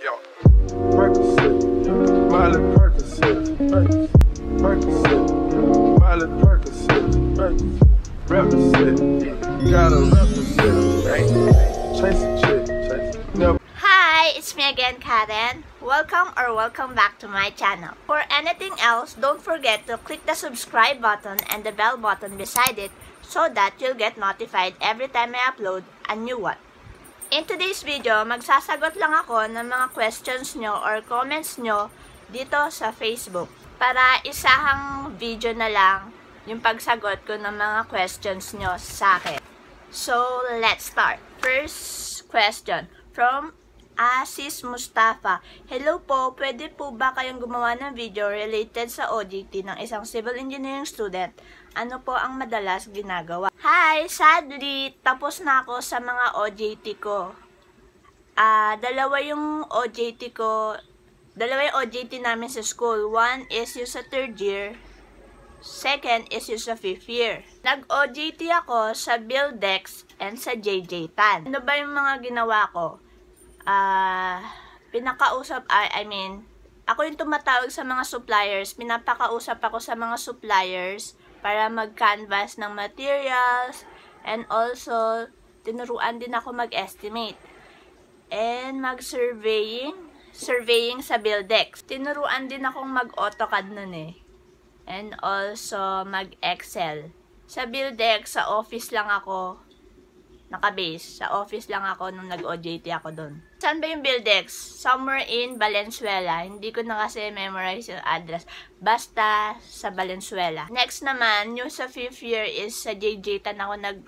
Yo. Chase a. Hi, it's me again, Karen. Welcome or welcome back to my channel. For anything else, don't forget to click the subscribe button and the bell button beside it so that you'll get notified every time I upload a new one. In today's video, magsasagot lang ako ng mga questions nyo or comments nyo dito sa Facebook. Para isahang video na lang yung pagsagot ko ng mga questions nyo sa akin. So, let's start. First question from Asis Mustafa. Hello po, pwede po ba kayong gumawa ng video related sa OJT ng isang civil engineering student? Ano po ang madalas ginagawa? Hi! Sadly, tapos na ako sa mga OJT ko. Ah, dalawa yung OJT ko. Dalawa yung OJT namin sa school. One is yung sa third year. Second is yung sa fifth year. Nag-OJT ako sa Buildex and sa JJ Tan. Ano ba yung mga ginawa ko? Ah, pinakausap, I, I mean, ako yung tumatawag sa mga suppliers. Pinapakausap ako sa mga suppliers para mag-canvas ng materials and also tinuruan din ako mag-estimate and mag-surveying surveying sa Buildex. Tinuruan din akong mag-AutoCAD nun eh. And also mag-Excel. Sa Buildex, sa office lang ako nakabase. Sa office lang ako nung nag-OJT ako doon. Saan ba yung Buildex? Somewhere in Valenzuela. Hindi ko na kasi memorize yung address. Basta sa Valenzuela. Next naman, yung sa fifth year is sa JJ Tan ako nag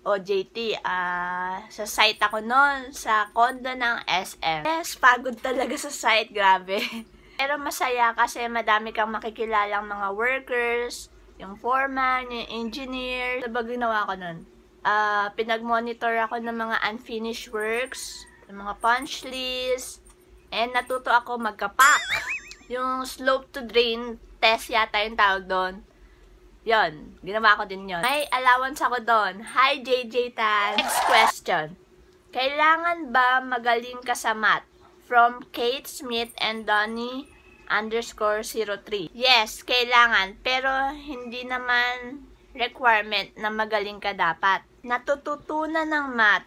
OJT. Ah, sa site ako noon, sa condo ng SM. Yes, pagod talaga sa site, grabe. Pero masaya kasi madami kang makikilalang mga workers, yung foreman, yung engineer. Ba ginawa ko nun? Ah, pinag-monitor ako ng mga unfinished works, ng mga punch list, and natuto ako magkapak. Yung slope to drain test yata yung tawag doon. Yon, ginawa ko din yon. May allowance ako doon. Hi, JJ Tan. Next question. Kailangan ba magaling ka sa math? From Kate Smith and Donnie underscore 03. Yes, kailangan. Pero hindi naman requirement na magaling ka dapat. Natututunan ng math.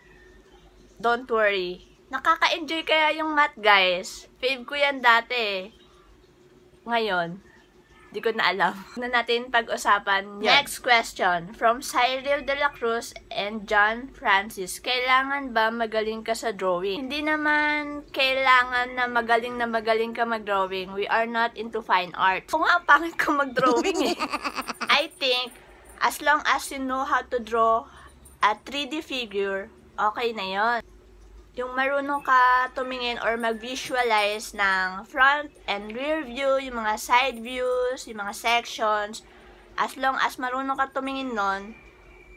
Don't worry. Nakaka-enjoy kaya yung math, guys. Fave ko yan dati eh. Ngayon, di ko na alam. Na natin pag-usapan yun. Next question. From Cyril de la Cruz and John Francis. Kailangan ba magaling ka sa drawing? Hindi naman kailangan na magaling na magaling ka mag-drawing. We are not into fine art. Kung nga, pangit ko mag-drawing eh. I think, as long as you know how to draw a 3D figure, okay na yon yung marunong ka tumingin or mag-visualize ng front and rear view, yung mga side views, yung mga sections, as long as marunong ka tumingin nun,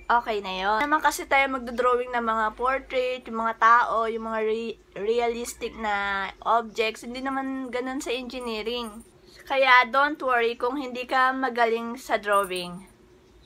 okay na yon. Naman kasi tayo magdodrawing ng mga portrait, yung mga tao, yung mga re- realistic na objects, hindi naman ganun sa engineering. Kaya don't worry kung hindi ka magaling sa drawing.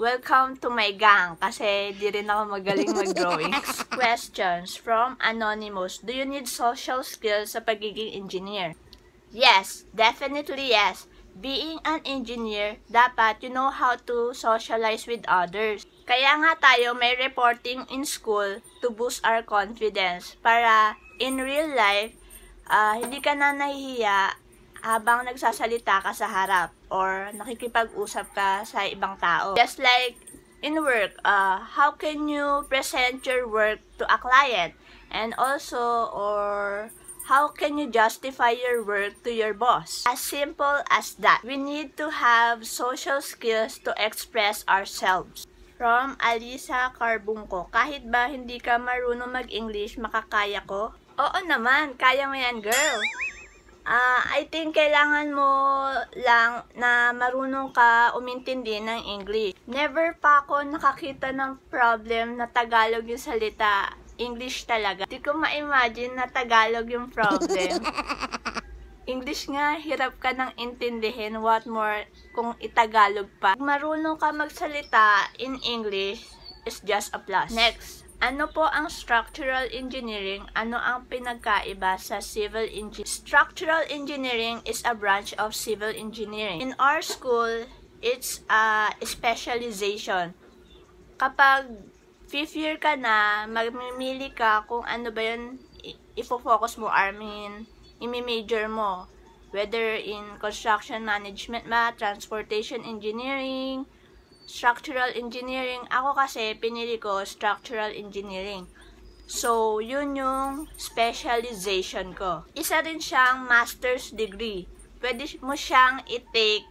Welcome to my gang kasi di rin ako magaling mag-drawing. Questions from Anonymous. Do you need social skills sa pagiging engineer? Yes, definitely yes. Being an engineer, dapat you know how to socialize with others. Kaya nga tayo may reporting in school to boost our confidence para in real life, ah, hindi ka na nahihiya habang nagsasalita ka sa harap or nakikipag-usap ka sa ibang tao. Just like in work, uh, how can you present your work to a client? And also, or how can you justify your work to your boss? As simple as that. We need to have social skills to express ourselves. From Alisa Carbungco, kahit ba hindi ka marunong mag-English, makakaya ko? Oo naman, kaya mo yan, girl. Ah, I think kailangan mo lang na marunong ka umintindi ng English. Never pa ako nakakita ng problem na Tagalog yung salita. English talaga. Hindi ko ma-imagine na Tagalog yung problem. English nga, hirap ka nang intindihin. What more kung itagalog pa. Marunong ka magsalita in English is just a plus. Next, Ano po ang structural engineering? Ano ang pinagkaiba sa civil engineering? Structural engineering is a branch of civil engineering. In our school, it's a specialization. Kapag fifth year ka na, magmimili ka kung ano ba yun ifo-focus mo, I mean, imi-major mo. Whether in construction management ba, transportation engineering, structural engineering. Ako kasi, pinili ko structural engineering. So, yun yung specialization ko. Isa rin siyang master's degree. Pwede mo siyang i-take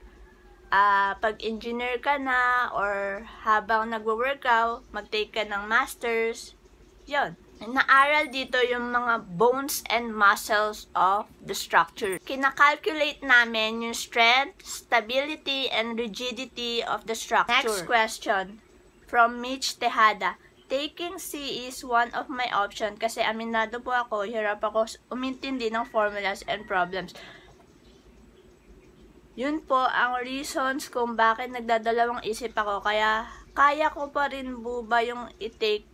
uh, pag engineer ka na or habang nagwo-workout, mag-take ka ng master's. Yun naaral dito yung mga bones and muscles of the structure. Kinakalculate namin yung strength, stability, and rigidity of the structure. Next question from Mitch Tejada. Taking C is one of my option kasi aminado po ako, hirap ako umintindi ng formulas and problems. Yun po ang reasons kung bakit nagdadalawang isip ako. Kaya, kaya ko pa rin po ba yung i-take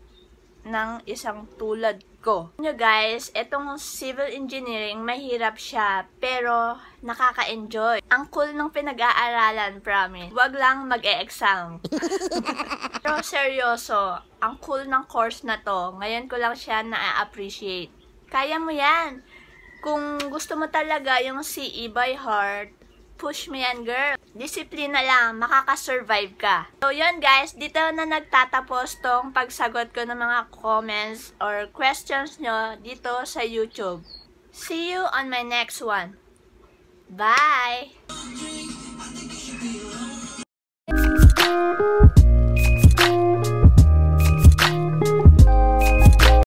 ng isang tulad ko. Nyo guys, itong civil engineering, mahirap siya, pero nakaka-enjoy. Ang cool ng pinag-aaralan, promise. Huwag lang mag-e-exam. pero seryoso, ang cool ng course na to, ngayon ko lang siya na-appreciate. Kaya mo yan. Kung gusto mo talaga yung CE by heart, push mo yan, girl. Disiplina lang, makakasurvive ka. So, yun guys, dito na nagtatapos tong pagsagot ko ng mga comments or questions nyo dito sa YouTube. See you on my next one. Bye!